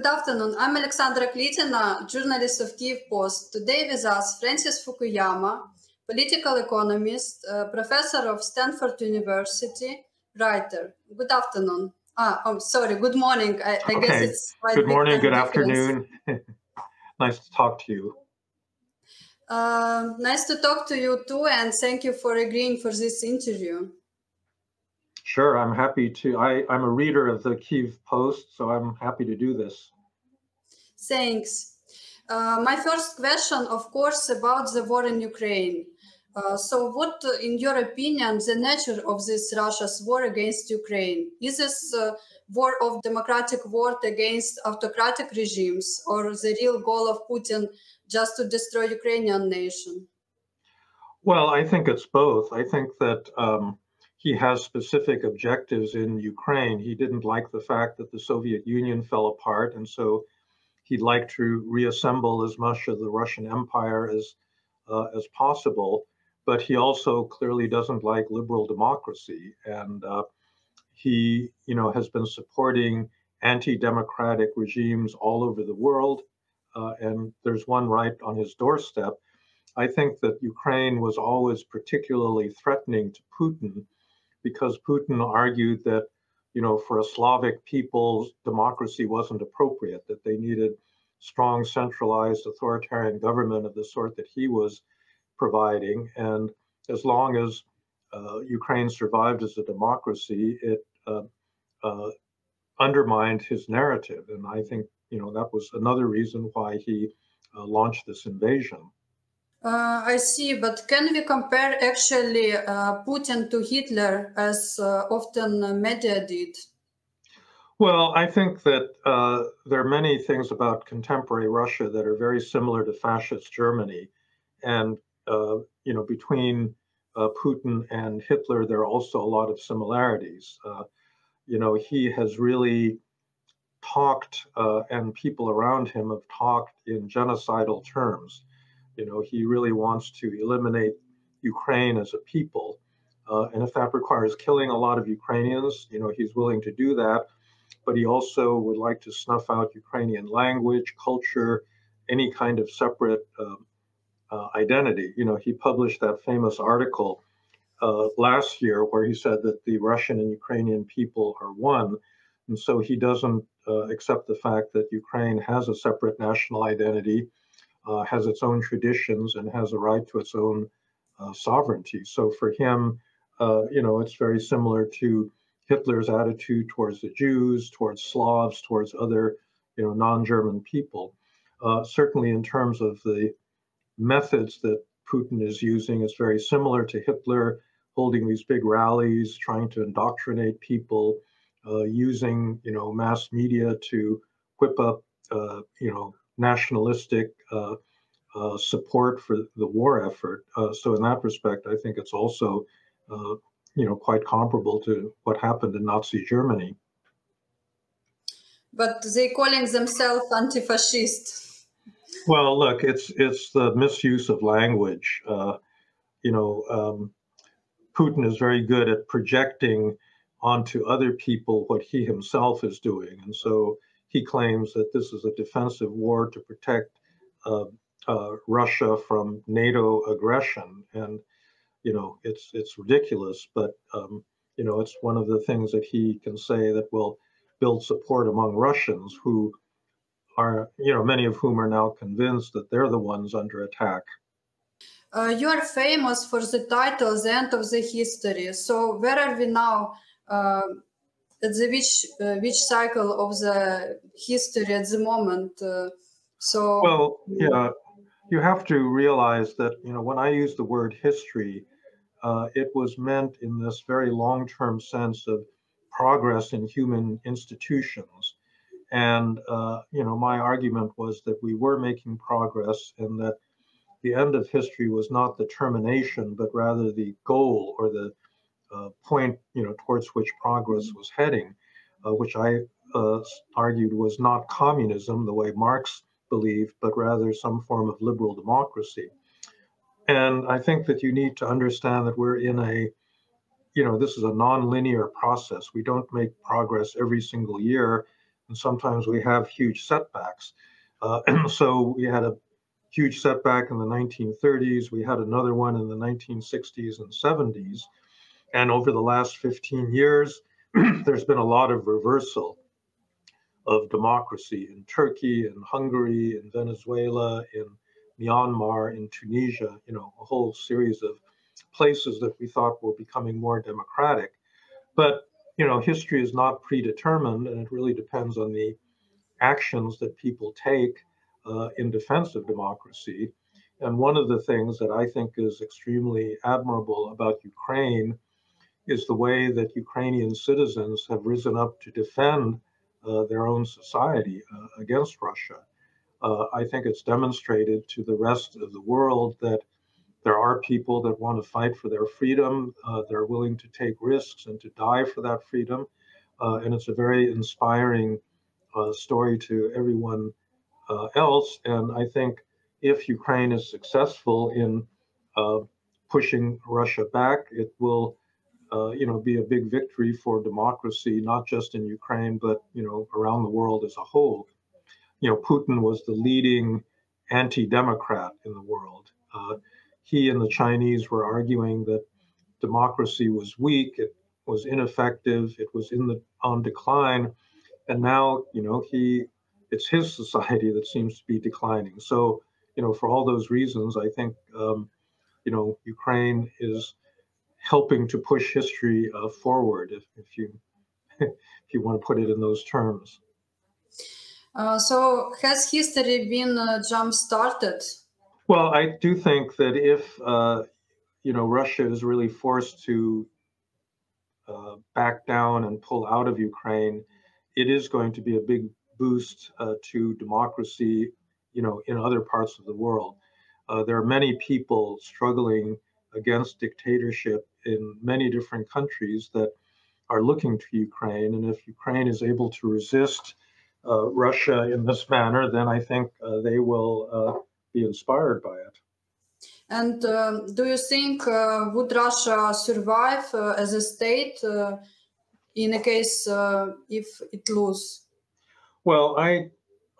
Good afternoon. I'm Alexandra Klitina, journalist of Kyiv Post. Today with us, Francis Fukuyama, political economist, uh, professor of Stanford University, writer. Good afternoon. Ah, oh, sorry. Good morning. I, I okay. guess it's good morning. Good difference. afternoon. nice to talk to you. Uh, nice to talk to you too, and thank you for agreeing for this interview. Sure, I'm happy to. I, I'm a reader of the Kyiv Post, so I'm happy to do this. Thanks. Uh, my first question, of course, about the war in Ukraine. Uh, so, what, in your opinion, the nature of this Russia's war against Ukraine? Is this uh, war of democratic war against autocratic regimes, or the real goal of Putin just to destroy Ukrainian nation? Well, I think it's both. I think that um, he has specific objectives in Ukraine. He didn't like the fact that the Soviet Union fell apart, and so he'd like to reassemble as much of the Russian Empire as uh, as possible but he also clearly doesn't like liberal democracy. And uh, he, you know, has been supporting anti-democratic regimes all over the world. Uh, and there's one right on his doorstep. I think that Ukraine was always particularly threatening to Putin because Putin argued that, you know, for a Slavic people, democracy wasn't appropriate, that they needed strong centralized authoritarian government of the sort that he was providing. And as long as uh, Ukraine survived as a democracy, it uh, uh, undermined his narrative. And I think, you know, that was another reason why he uh, launched this invasion. Uh, I see, but can we compare actually uh, Putin to Hitler as often media did? Well, I think that there are many things about contemporary Russia that are very similar to fascist Germany. And uh, you know, between uh, Putin and Hitler, there are also a lot of similarities. Uh, you know, he has really talked, and people around him have talked in genocidal terms. You know, he really wants to eliminate Ukraine as a people. Uh, and if that requires killing a lot of Ukrainians, you know, he's willing to do that. But he also would like to snuff out Ukrainian language, culture, any kind of separate um, uh, identity. You know, he published that famous article uh, last year where he said that the Russian and Ukrainian people are one. And so he doesn't uh, accept the fact that Ukraine has a separate national identity, uh, has its own traditions, and has a right to its own uh, sovereignty. So for him, uh, you know, it's very similar to Hitler's attitude towards the Jews, towards Slavs, towards other, you know, non-German people. certainly in terms of the methods that Putin is using it's very similar to Hitler, holding these big rallies, trying to indoctrinate people, uh, using you know mass media to whip up uh, you know nationalistic uh, uh support for the war effort. Uh, so in that respect, I think it's also uh, you know quite comparable to what happened in Nazi Germany. But they calling themselves anti-fascist. Well, look, it's it's the misuse of language. Uh, you know, um, Putin is very good at projecting onto other people what he himself is doing, and so he claims that this is a defensive war to protect uh, uh, Russia from NATO aggression, and you know, it's it's ridiculous, but um, you know, it's one of the things that he can say that will build support among Russians who are, you know, many of whom are now convinced that they're the ones under attack. Uh, you are famous for the title "The End of the History." So, where are we now? At the which uh, which cycle of the history at the moment? Uh, so, well, yeah, you have to realize that you know when I use the word history, uh, it was meant in this very long-term sense of progress in human institutions and, uh, you know, my argument was that we were making progress and that the end of history was not the termination, but rather the goal or the point, you know, towards which progress was heading, uh, which I uh, argued was not communism the way Marx believed, but rather some form of liberal democracy. And I think that you need to understand that we're in a, you know, this is a non-linear process. We don't make progress every single year and sometimes we have huge setbacks. Uh, and so we had a huge setback in the 1930s. We had another one in the 1960s and 70s. And over the last 15 years, there's been a lot of reversal of democracy in Turkey, in Hungary, in Venezuela, in Myanmar, in Tunisia, you know, a whole series of places that we thought were becoming more democratic. But, you know, history is not predetermined and it really depends on the actions that people take uh, in defense of democracy. And one of the things that I think is extremely admirable about Ukraine is the way that Ukrainian citizens have risen up to defend uh, their own society uh, against Russia. Uh, I think it's demonstrated to the rest of the world that there are people that want to fight for their freedom. Uh, they're willing to take risks and to die for that freedom. Uh, and it's a very inspiring uh, story to everyone else. And I think if Ukraine is successful in pushing Russia back, it will, uh, you know, be a big victory for democracy, not just in Ukraine, but you know, around the world as a whole. You know, Putin was the leading anti-democrat in the world. Uh, he and the Chinese were arguing that democracy was weak, it was ineffective, it was in the on decline, and now you know he it's his society that seems to be declining. So, you know, for all those reasons, I think, um, you know, Ukraine is helping to push history uh, forward, if, if you if you want to put it in those terms. Uh, so, has history been uh, jump started? Well, I do think that if uh, you know Russia is really forced to uh, back down and pull out of Ukraine, it is going to be a big boost uh, to democracy, you know, in other parts of the world. Uh, there are many people struggling against dictatorship in many different countries that are looking to Ukraine, and if Ukraine is able to resist uh, Russia in this manner, then I think uh, they will uh, be inspired by it. And um, do you think uh, would Russia survive as a state in a case if it lose? Well, I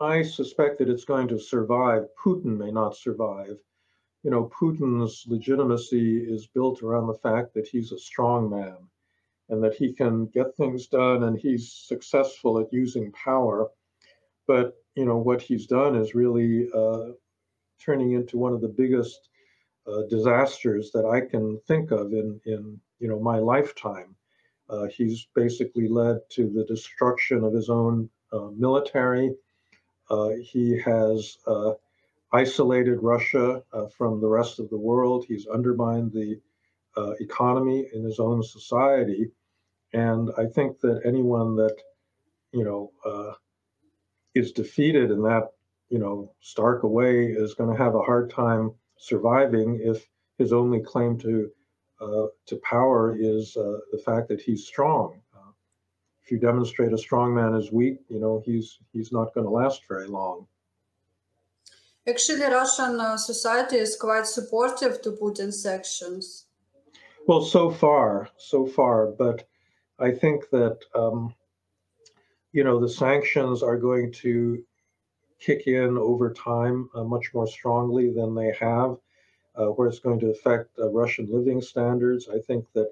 I suspect that it's going to survive. Putin may not survive. You know, Putin's legitimacy is built around the fact that he's a strong man and that he can get things done and he's successful at using power. But, you know, what he's done is really uh, turning into one of the biggest uh, disasters that I can think of in, in you know, my lifetime. Uh, he's basically led to the destruction of his own uh, military. Uh, he has uh, isolated Russia from the rest of the world. He's undermined the economy in his own society. And I think that anyone that, you know, is defeated in that, you know, stark way is going to have a hard time surviving if his only claim to uh, to power is uh, the fact that he's strong if you demonstrate a strong man is weak, you know, he's he's not going to last very long. Actually, Russian uh, society is quite supportive to Putin's actions. Well, so far, so far, but I think that um, you know the sanctions are going to kick in over time uh, much more strongly than they have, uh, where it's going to affect uh, Russian living standards. I think that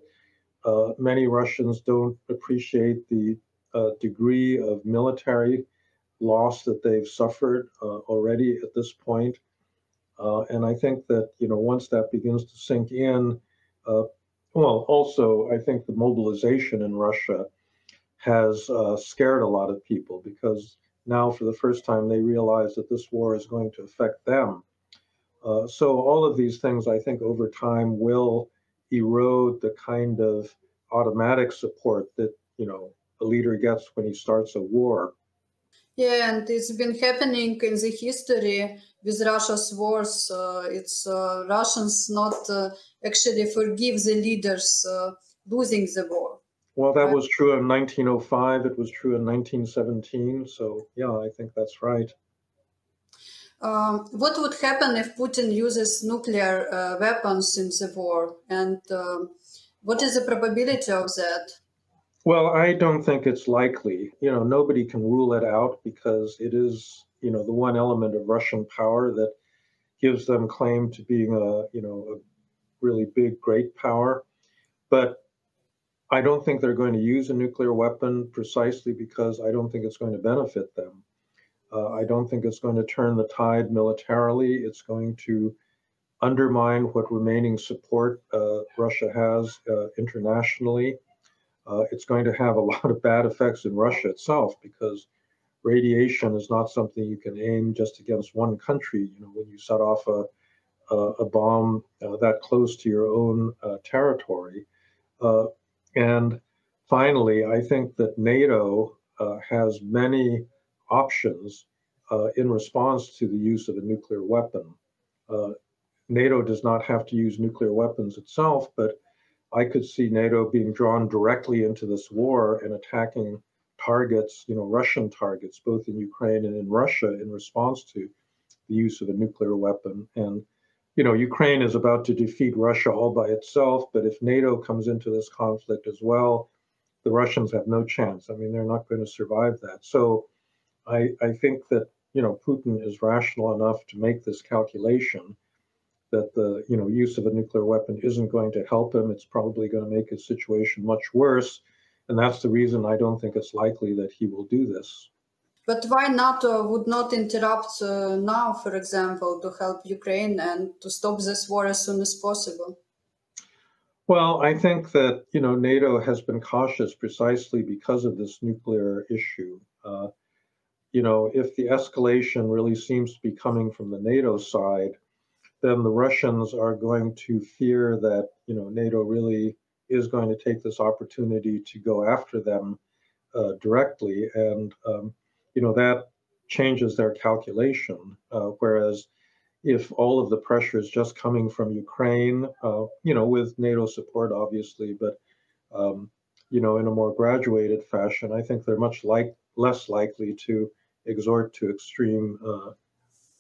uh, many Russians don't appreciate the uh, degree of military loss that they've suffered uh, already at this point. Uh, and I think that, you know, once that begins to sink in, uh, well, also, I think the mobilization in Russia has uh, scared a lot of people because now, for the first time, they realize that this war is going to affect them. so, all of these things, I think, over time will erode the kind of automatic support that you know a leader gets when he starts a war. Yeah, and it's been happening in the history with Russia's wars. Uh, it's uh, Russians not uh, actually forgive the leaders uh, losing the war. Well, that was true in 1905. It was true in 1917. So, yeah, I think that's right. Um, what would happen if Putin uses nuclear uh, weapons in the war? And um, what is the probability of that? Well, I don't think it's likely. You know, nobody can rule it out because it is, you know, the one element of Russian power that gives them claim to being a, you know, a really big, great power. But I don't think they're going to use a nuclear weapon precisely because I don't think it's going to benefit them. Uh, I don't think it's going to turn the tide militarily. It's going to undermine what remaining support uh, Russia has uh, internationally. Uh, it's going to have a lot of bad effects in Russia itself because radiation is not something you can aim just against one country. You know, when you set off a a, bomb uh, that close to your own uh, territory, and finally, I think that NATO has many options uh, in response to the use of a nuclear weapon. Uh, NATO does not have to use nuclear weapons itself, but I could see NATO being drawn directly into this war and attacking targets, you know, Russian targets, both in Ukraine and in Russia, in response to the use of a nuclear weapon. And, you know, Ukraine is about to defeat Russia all by itself, but if NATO comes into this conflict as well, the Russians have no chance. I mean, they're not going to survive that. So, I, I think that you know Putin is rational enough to make this calculation that the you know use of a nuclear weapon isn't going to help him. It's probably going to make his situation much worse, and that's the reason I don't think it's likely that he will do this. But why NATO would not interrupt uh, now, for example, to help Ukraine and to stop this war as soon as possible? Well, I think that you know NATO has been cautious precisely because of this nuclear issue. Uh, you know, if the escalation really seems to be coming from the NATO side, then the Russians are going to fear that, you know, NATO really is going to take this opportunity to go after them uh, directly. And, um, you know, that changes their calculation. Uh, whereas if all of the pressure is just coming from Ukraine, uh, you know, with NATO support, obviously, but, um, you know, in a more graduated fashion, I think they're much like less likely to exhort to extreme, uh,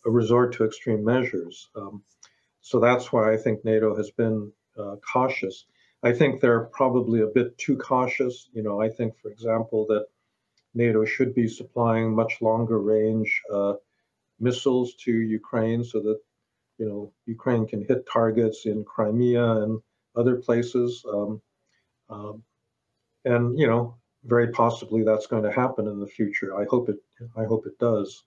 resort to extreme measures. Um, so that's why I think NATO has been uh, cautious. I think they're probably a bit too cautious. You know, I think, for example, that NATO should be supplying much longer range uh, missiles to Ukraine so that, you know, Ukraine can hit targets in Crimea and other places. Um, um, and, you know, very possibly that's going to happen in the future. I hope it. I hope it does.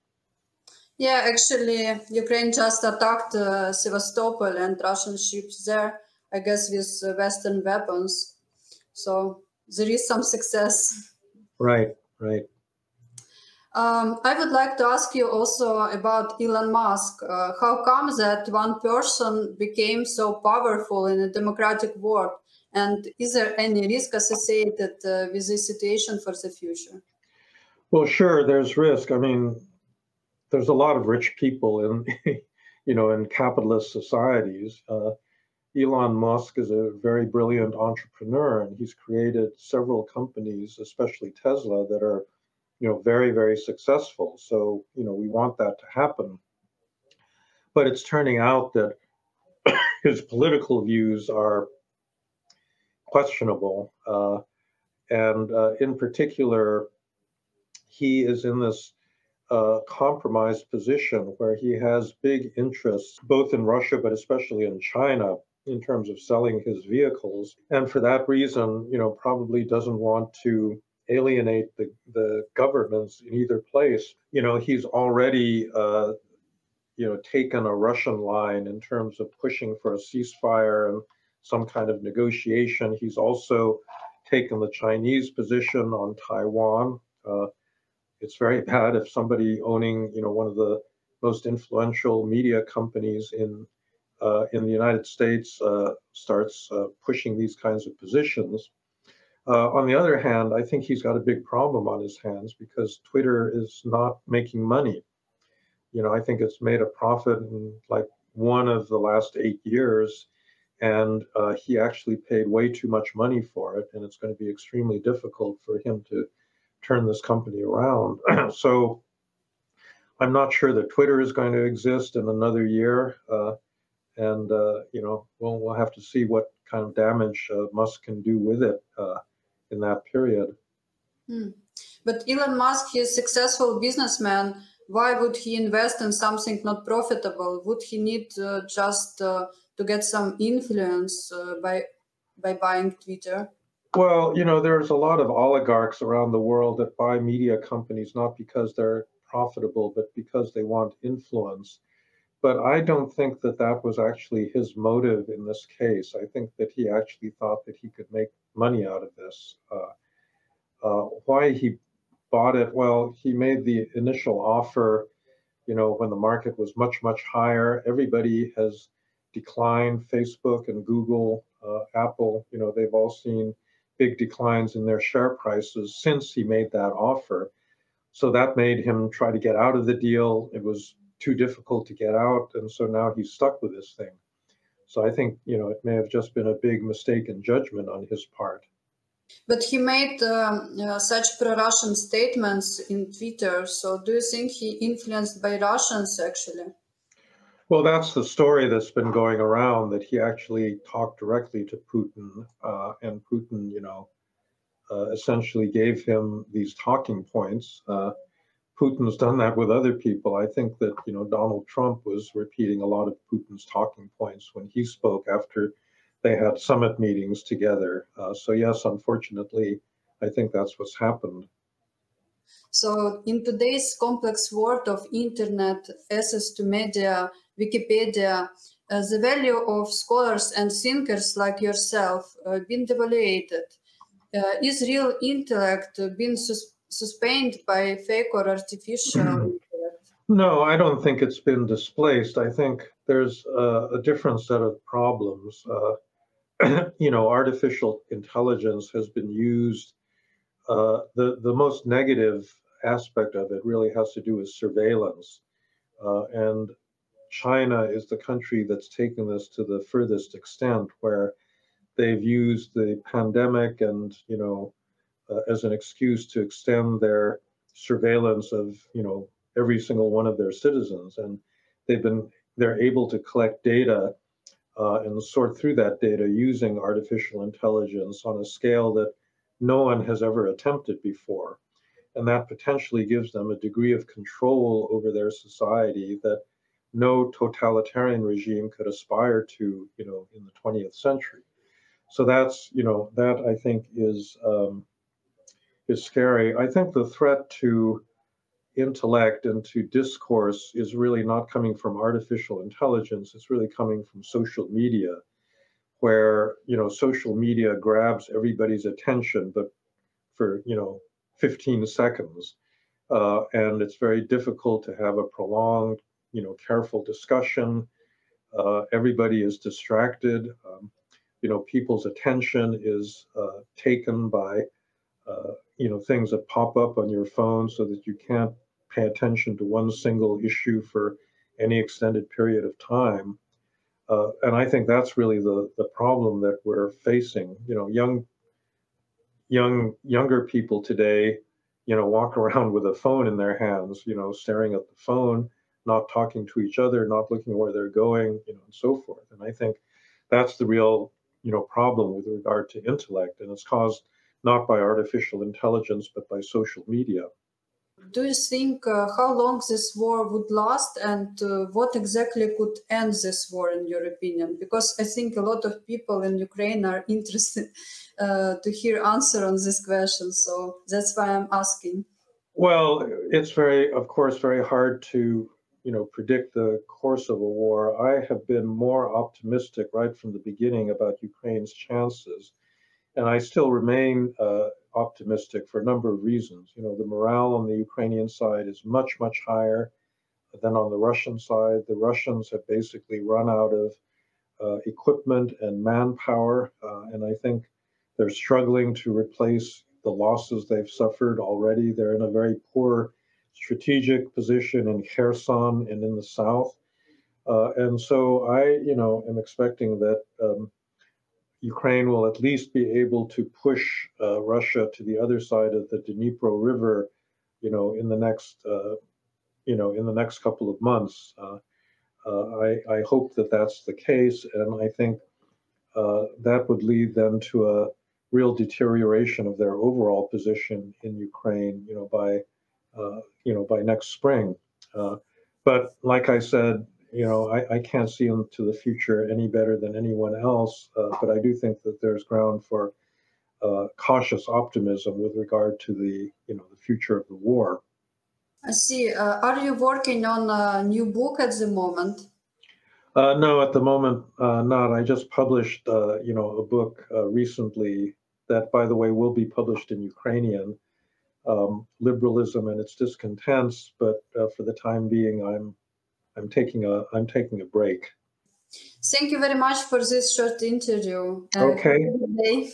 Yeah, actually, Ukraine just attacked uh, Sevastopol and Russian ships there. I guess with uh, Western weapons. So there is some success. Right. Right. Um, I would like to ask you also about Elon Musk. Uh, how come that one person became so powerful in a democratic world? And is there any risk associated uh, with this situation for the future? Well, sure, there's risk. I mean, there's a lot of rich people in, you know, in capitalist societies. Uh, Elon Musk is a very brilliant entrepreneur, and he's created several companies, especially Tesla, that are, you know, very, very successful. So, you know, we want that to happen. But it's turning out that his political views are questionable. Uh, and uh, in particular, he is in this uh, compromised position where he has big interests, both in Russia, but especially in China, in terms of selling his vehicles. And for that reason, you know, probably doesn't want to alienate the, the governments in either place. You know, he's already, uh, you know, taken a Russian line in terms of pushing for a ceasefire and some kind of negotiation. He's also taken the Chinese position on Taiwan. Uh, it's very bad if somebody owning, you know, one of the most influential media companies in uh, in the United States uh, starts uh, pushing these kinds of positions. Uh, on the other hand, I think he's got a big problem on his hands because Twitter is not making money. You know, I think it's made a profit in like one of the last eight years and uh, he actually paid way too much money for it, and it's going to be extremely difficult for him to turn this company around. so I'm not sure that Twitter is going to exist in another year, uh, and uh, you know we'll we'll have to see what kind of damage uh, Musk can do with it uh, in that period. Hmm. But Elon Musk, he's a successful businessman. Why would he invest in something not profitable? Would he need uh, just uh, to get some influence by by buying Twitter? Well, you know, there's a lot of oligarchs around the world that buy media companies not because they're profitable, but because they want influence. But I don't think that that was actually his motive in this case. I think that he actually thought that he could make money out of this. Uh, uh, why he bought it, well, he made the initial offer, you know, when the market was much, much higher. Everybody has declined. Facebook and Google, uh, Apple, you know, they've all seen big declines in their share prices since he made that offer. So that made him try to get out of the deal. It was too difficult to get out, and so now he's stuck with this thing. So I think you know it may have just been a big mistake in judgment on his part. But he made um, uh, such pro-Russian statements in Twitter. So do you think he influenced by Russians actually? Well, that's the story that's been going around that he actually talked directly to Putin, uh, and Putin, you know, uh, essentially gave him these talking points. Uh, Putin's done that with other people. I think that you know Donald Trump was repeating a lot of Putin's talking points when he spoke after they had summit meetings together. Uh, so yes, unfortunately, I think that's what's happened. So in today's complex world of internet, access to media, Wikipedia, uh, the value of scholars and thinkers like yourself uh, been devaluated. Uh, is real intellect being sus suspended by fake or artificial intellect? No, I don't think it's been displaced. I think there's a, a different set of problems. Uh, you know, artificial intelligence has been used. Uh, the the most negative aspect of it really has to do with surveillance, uh, and China is the country that's taken this to the furthest extent, where they've used the pandemic and you know uh, as an excuse to extend their surveillance of you know every single one of their citizens, and they've been they're able to collect data uh, and sort through that data using artificial intelligence on a scale that no one has ever attempted before. And that potentially gives them a degree of control over their society that no totalitarian regime could aspire to, you know, in the 20th century. So that's, you know, that I think is um, is scary. I think the threat to intellect and to discourse is really not coming from artificial intelligence it's really coming from social media where you know social media grabs everybody's attention but for you know 15 seconds uh, and it's very difficult to have a prolonged you know careful discussion uh, everybody is distracted um, you know people's attention is uh, taken by uh, you know things that pop up on your phone so that you can't pay attention to one single issue for any extended period of time. Uh, and I think that's really the the problem that we're facing. You know, young young younger people today, you know, walk around with a phone in their hands, you know, staring at the phone, not talking to each other, not looking where they're going, you know, and so forth. And I think that's the real, you know, problem with regard to intellect, and it's caused not by artificial intelligence, but by social media. Do you think uh, how long this war would last and uh, what exactly could end this war, in your opinion? Because I think a lot of people in Ukraine are interested uh, to hear answer on this question. So that's why I'm asking. Well, it's very, of course, very hard to you know predict the course of a war. I have been more optimistic right from the beginning about Ukraine's chances and I still remain uh, optimistic for a number of reasons. You know, the morale on the Ukrainian side is much, much higher than on the Russian side. The Russians have basically run out of uh, equipment and manpower, uh, and I think they're struggling to replace the losses they've suffered already. They're in a very poor strategic position in Kherson and in the south. Uh, and so I, you know, am expecting that um, Ukraine will at least be able to push uh, Russia to the other side of the Dnipro River, you know, in the next, uh, you know, in the next couple of months. Uh, uh I, I, hope that that's the case, and I think uh, that would lead them to a real deterioration of their overall position in Ukraine, you know, by you know by next spring. Uh, but like I said, you know, I, I, can't see into the future any better than anyone else. Uh, but I do think that there's ground for uh, cautious optimism with regard to the you know the future of the war. I see. Uh, are you working on a new book at the moment? Uh, no, at the moment, uh, not. I just published, uh, you know, a book uh, recently that, by the way, will be published in Ukrainian, um, liberalism and its discontents. But uh, for the time being, I'm, I'm taking a, I'm taking a break. Thank you very much for this short interview. Okay.